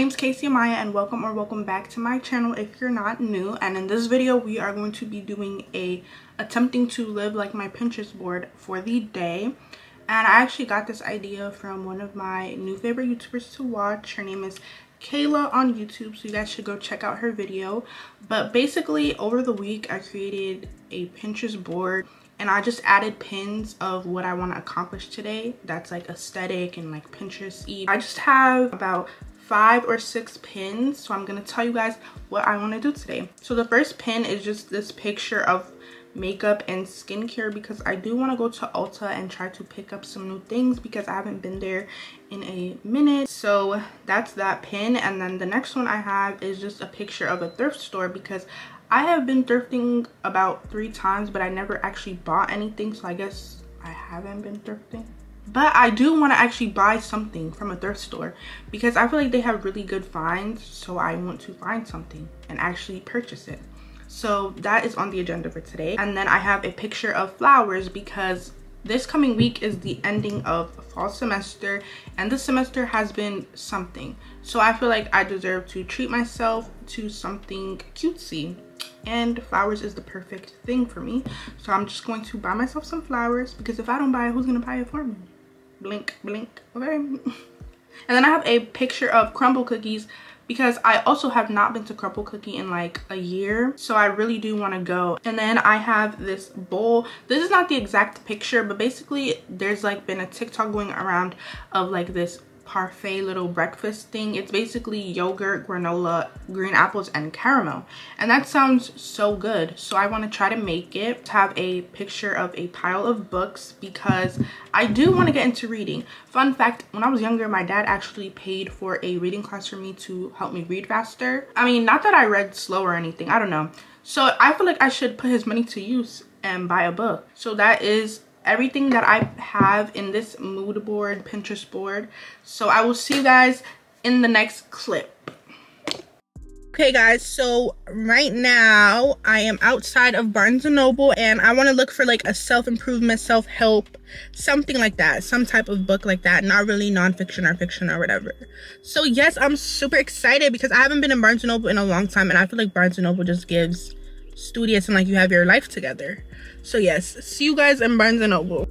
name is kaysie amya and welcome or welcome back to my channel if you're not new. And in this video we are going to be doing a attempting to live like my pinterest board for the day. And i actually got this idea from one of my new favorite youtubers to watch. Her name is kayla on youtube so you guys should go check out her video. But basically over the week i created a pinterest board and I just added pins of what I want to accomplish today. That's like aesthetic and like Pinterest-y. I just have about five or six pins so I'm gonna tell you guys what I want to do today. So the first pin is just this picture of makeup and skincare because I do want to go to Ulta and try to pick up some new things because I haven't been there in a minute. So that's that pin and then the next one I have is just a picture of a thrift store because I have been thrifting about three times, but I never actually bought anything. So I guess I haven't been thrifting. But I do want to actually buy something from a thrift store because I feel like they have really good finds. So I want to find something and actually purchase it. So that is on the agenda for today. And then I have a picture of flowers because this coming week is the ending of fall semester and this semester has been something. So I feel like I deserve to treat myself to something cutesy and flowers is the perfect thing for me so i'm just going to buy myself some flowers because if i don't buy it who's gonna buy it for me blink blink okay and then i have a picture of crumbl cookies because I also have not been to Crumbl Cookie in like a year. So I really do want to go. And then I have this bowl. This is not the exact picture, but basically there's like been a TikTok going around of like this parfait little breakfast thing. It's basically yogurt, granola, green apples, and caramel. And that sounds so good. So I want to try to make it. To have a picture of a pile of books because I do want to get into reading. Fun fact, when I was younger, my dad actually paid for a reading class for me to help me read faster. I mean, not that I read slow or anything. I don't know. So I feel like I should put his money to use and buy a book. So that is everything that I have in this mood board, Pinterest board. So I will see you guys in the next clip. Okay guys, so right now I am outside of Barnes & Noble and I want to look for like a self-improvement, self-help, something like that. Some type of book like that, not really nonfiction or fiction or whatever. So yes, I'm super excited because I haven't been in Barnes & Noble in a long time and I feel like Barnes & Noble just gives studious and like you have your life together. So yes, see you guys in Barnes & Noble.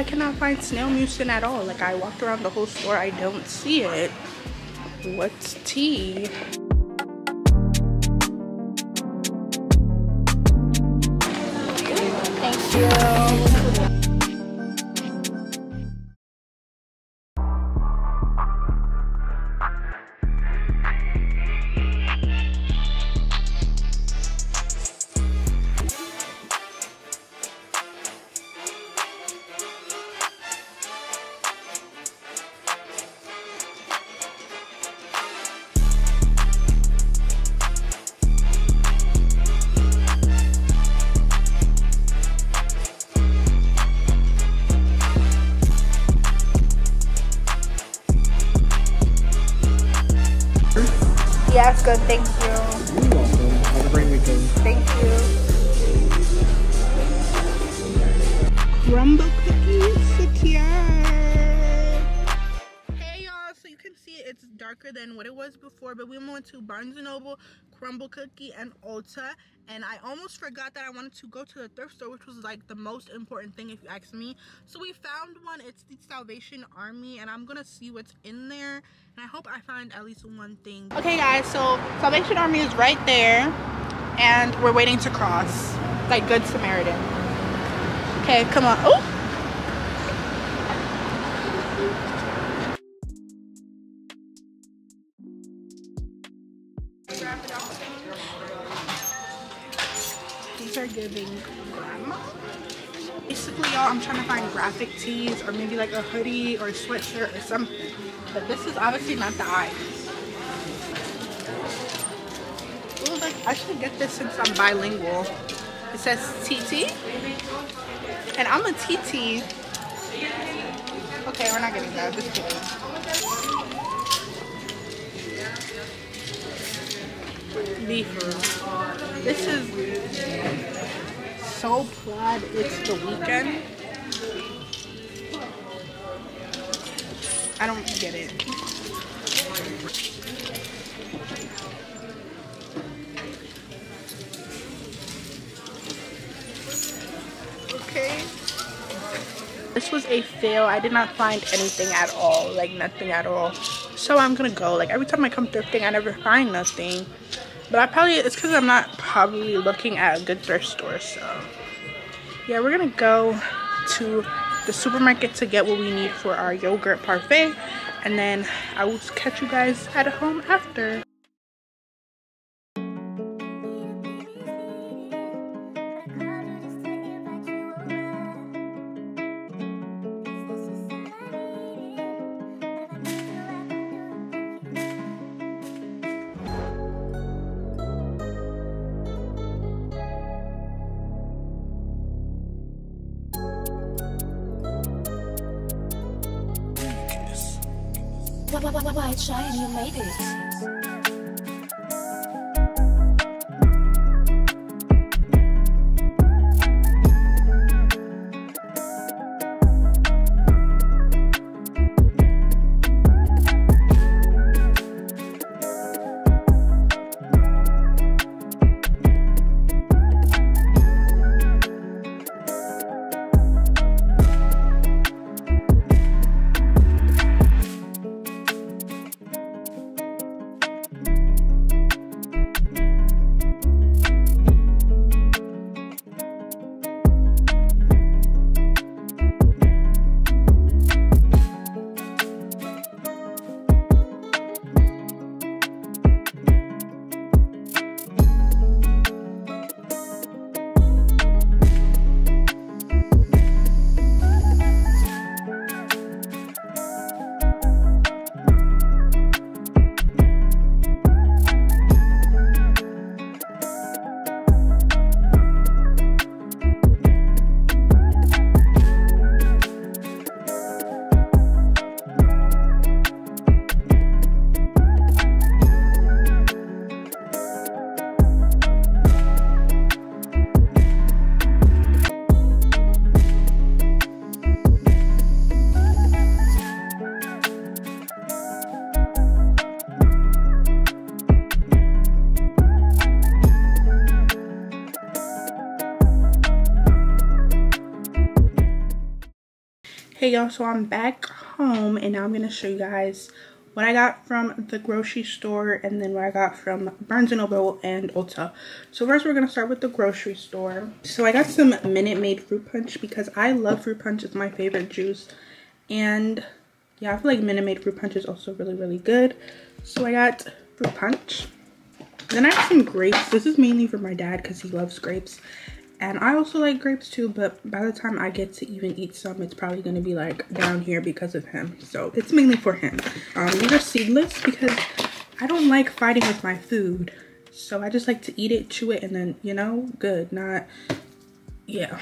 I cannot find snail mucin at all. Like i walked around the whole store. I don't see it. What's tea? Thank you than what it was before but we went to barnes and noble crumbl cookie and ulta and i almost forgot that i wanted to go to the thrift store which was like the most important thing if you ask me. So we found one. It's the salvation army and i'm gonna see what's in there and i hope i find at least one thing. Okay guys so salvation army is right there and we're waiting to cross. Like good samaritan. Okay come on. Oh Are giving grandma. Basically, y'all, I'm trying to find graphic tees or maybe like a hoodie or a sweatshirt or something. But this is obviously not the eye. Ooh, like, I should get this since I'm bilingual. It says TT. And I'm a TT. Okay, we're not getting that. Just kidding. beef This is so glad it's the weekend. I don't get it. Okay. This was a fail. I did not find anything at all. Like nothing at all. So I'm gonna go. Like every time I come thrifting, I never find nothing. But I probably, it's because I'm not probably looking at a good thrift store. So yeah, we're going to go to the supermarket to get what we need for our yogurt parfait. And then I will catch you guys at home after. White Shine, you made it. Hey y'all so i'm back home and now i'm gonna show you guys what i got from the grocery store and then what i got from barnes and noble and ulta. So first we're gonna start with the grocery store. So i got some minute maid fruit punch because i love fruit punch. It's my favorite juice. And yeah i feel like minute maid fruit punch is also really really good. So i got fruit punch. Then i have some grapes. This is mainly for my dad because he loves grapes and I also like grapes too, but by the time I get to even eat some, it's probably going to be like down here because of him. So it's mainly for him. Um, these are seedless because I don't like fighting with my food. So I just like to eat it, chew it, and then, you know, good, not, yeah.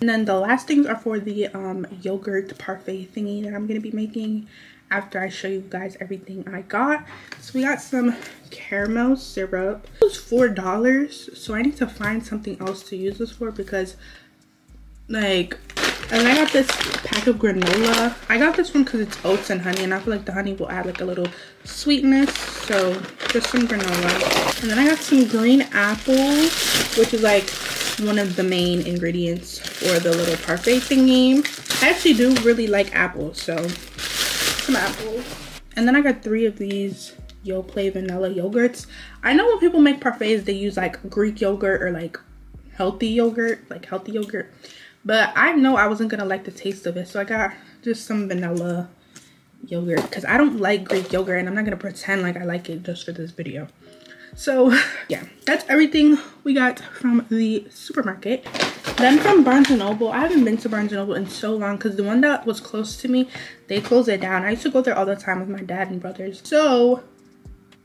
And then the last things are for the um, yogurt parfait thingy that I'm going to be making after I show you guys everything I got. So we got some caramel syrup. It was $4, so I need to find something else to use this for because like And I got this pack of granola. I got this one because it's oats and honey and I feel like the honey will add like a little sweetness. So just some granola. And then I got some green apples, which is like one of the main ingredients for the little parfait thingy. I actually do really like apples, so some apples. And then I got three of these Yoplait vanilla yogurts. I know when people make parfaits, they use like Greek yogurt or like healthy yogurt, like healthy yogurt. But I know I wasn't gonna like the taste of it, so I got just some vanilla yogurt because I don't like Greek yogurt and I'm not gonna pretend like I like it just for this video. So yeah, that's everything we got from the supermarket. Then from Barnes & Noble, I haven't been to Barnes & Noble in so long because the one that was close to me, they closed it down. I used to go there all the time with my dad and brothers. So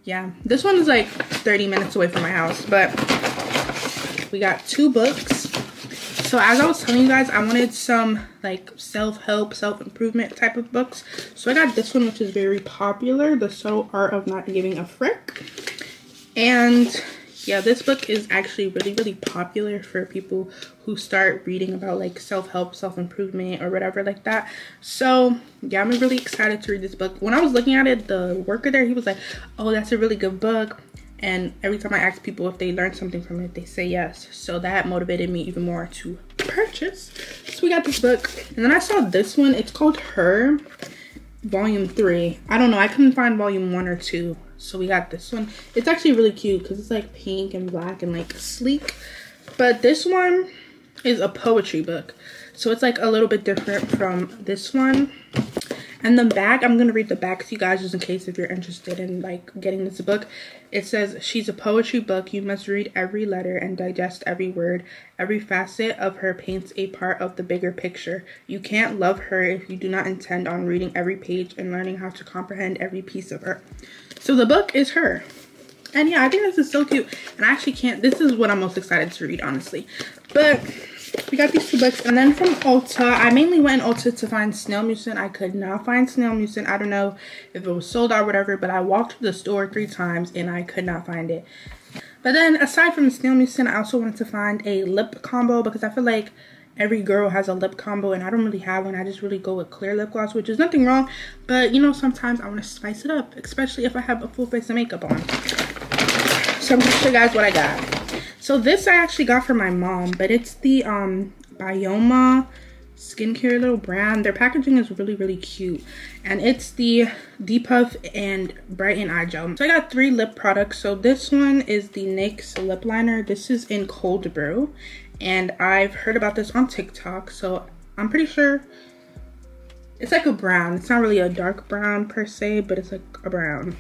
yeah, this one is like 30 minutes away from my house, but we got two books. So as I was telling you guys, I wanted some like self-help, self-improvement type of books. So I got this one, which is very popular, The Subtle Art of Not Giving a Frick. And yeah, this book is actually really, really popular for people who start reading about like self-help, self-improvement or whatever like that. So yeah, I'm really excited to read this book. When I was looking at it, the worker there, he was like, oh, that's a really good book. And every time I ask people if they learned something from it, they say yes. So that motivated me even more to purchase. So we got this book. And then I saw this one. It's called Her, Volume 3. I don't know. I couldn't find Volume 1 or 2 so we got this one. It's actually really cute because it's like pink and black and like sleek. But this one is a poetry book. So it's like a little bit different from this one and the back i'm gonna read the back to you guys just in case if you're interested in like getting this book it says she's a poetry book you must read every letter and digest every word every facet of her paints a part of the bigger picture you can't love her if you do not intend on reading every page and learning how to comprehend every piece of her so the book is her. And yeah, I think this is so cute. And I actually can't, this is what I'm most excited to read, honestly. But we got these two books. And then from Ulta, I mainly went in Ulta to find Snail Mucin. I could not find Snail Mucin. I don't know if it was sold out or whatever, but I walked the store three times and I could not find it. But then aside from Snail Mucin, I also wanted to find a lip combo because I feel like every girl has a lip combo and I don't really have one. I just really go with clear lip gloss, which is nothing wrong. But you know, sometimes I want to spice it up, especially if I have a full face of makeup on. So I'm gonna show you guys what I got. So this I actually got for my mom, but it's the um Byoma skincare little brand. Their packaging is really, really cute. And it's the Depuff and Brighten Eye Gel. So I got three lip products. So this one is the NYX lip liner. This is in Cold Brew and I've heard about this on TikTok so I'm pretty sure it's like a brown it's not really a dark brown per se but it's like a brown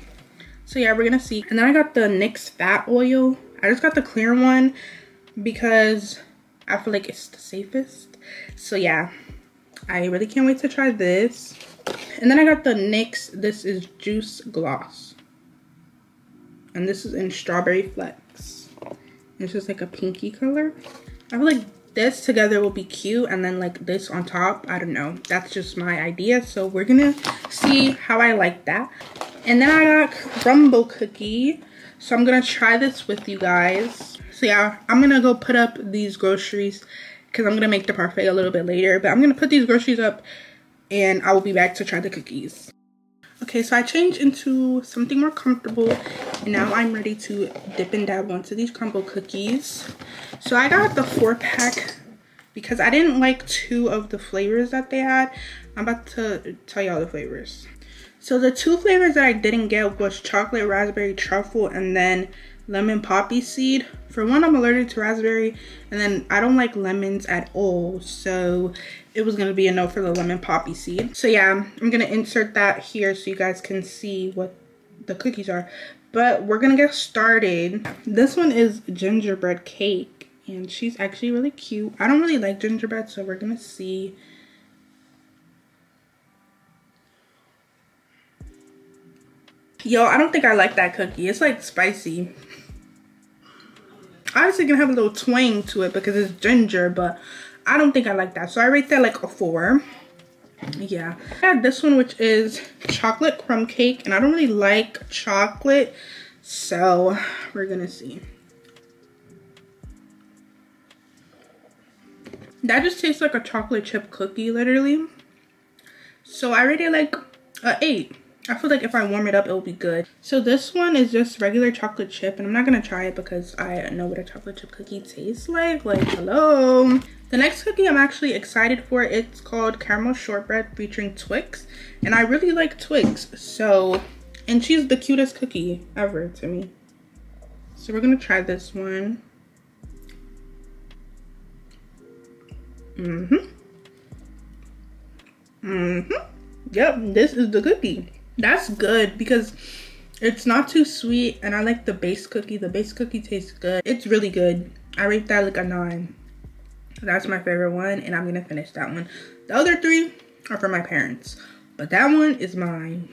so yeah we're gonna see and then I got the NYX fat oil I just got the clear one because I feel like it's the safest. So yeah. I really can't wait to try this. And then I got the NYX. This is juice gloss. And this is in strawberry flex. It's just like a pinky color. I feel like this together will be cute. And then like this on top. I don't know. That's just my idea. So we're gonna see how i like that. And then i got Crumbl cookie so i'm gonna try this with you guys so yeah i'm gonna go put up these groceries because i'm gonna make the parfait a little bit later but i'm gonna put these groceries up and i will be back to try the cookies Okay, so I changed into something more comfortable and now I'm ready to dip and dabble into these Crumbl cookies. So I got the four pack because I didn't like two of the flavors that they had. I'm about to tell y'all the flavors. So the two flavors that I didn't get was chocolate raspberry truffle and then lemon poppy seed. For one, I'm allergic to raspberry, and then I don't like lemons at all, so it was gonna be a no for the lemon poppy seed. So yeah, I'm gonna insert that here so you guys can see what the cookies are. But we're gonna get started. This one is gingerbread cake, and she's actually really cute. I don't really like gingerbread, so we're gonna see. Yo, I don't think I like that cookie. It's like spicy. Obviously gonna have a little twang to it because it's ginger, but I don't think I like that. So I rate that like a four. Yeah. I have this one, which is chocolate crumb cake. And I don't really like chocolate. So we're gonna see. that just tastes like a chocolate chip cookie literally so i rated like a 8 i feel like if i warm it up it will be good so this one is just regular chocolate chip and i'm not gonna try it because i know what a chocolate chip cookie tastes like like hello the next cookie i'm actually excited for it's called caramel shortbread featuring twix and i really like twix so and she's the cutest cookie ever to me so we're gonna try this one Mm-hmm. Mm-hmm. Yep, this is the cookie. That's good because it's not too sweet and I like the base cookie. The base cookie tastes good. It's really good. I rate that like a 9. That's my favorite one and I'm to finish that one. The other three are for my parents. But that one is mine.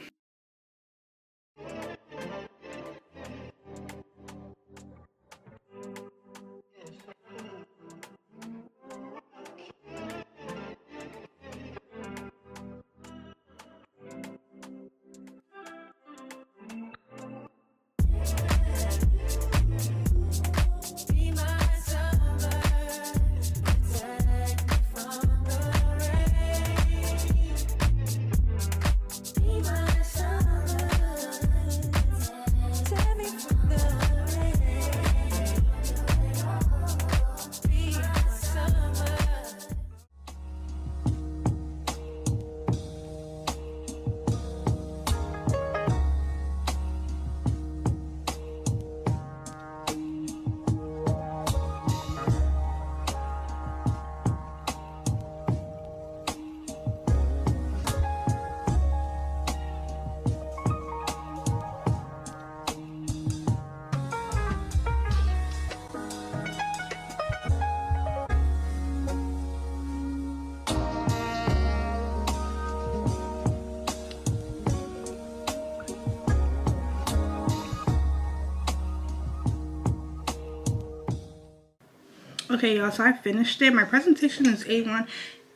Okay y'all so i finished it. My presentation is a1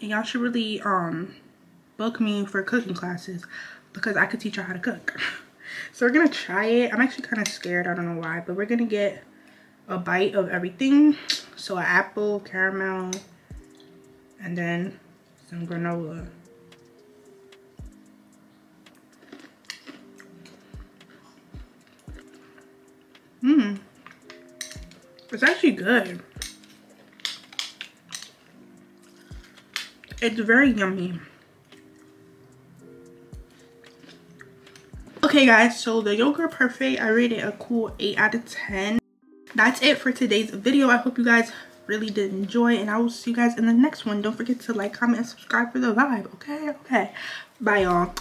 and y'all should really um book me for cooking classes because i could teach y'all how to cook. So we're gonna try it. I'm actually kind of scared. I don't know why but we're gonna get a bite of everything. So an apple caramel and then some granola. Mmm. It's actually good. It's very yummy. Okay guys, so the Yogurt Parfait, I rated a cool 8 out of 10. That's it for today's video. I hope you guys really did enjoy and I will see you guys in the next one. Don't forget to like, comment, and subscribe for the vibe. Okay? Okay. Bye y'all.